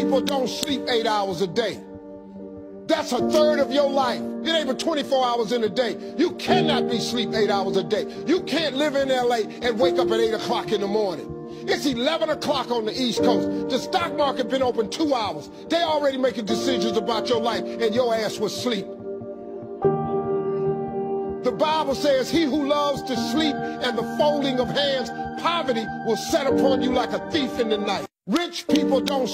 people don't sleep eight hours a day. That's a third of your life. It ain't but 24 hours in a day. You cannot be sleep eight hours a day. You can't live in LA and wake up at 8 o'clock in the morning. It's 11 o'clock on the East Coast. The stock market been open two hours. They already making decisions about your life and your ass was sleep. The Bible says, he who loves to sleep and the folding of hands, poverty will set upon you like a thief in the night. Rich people don't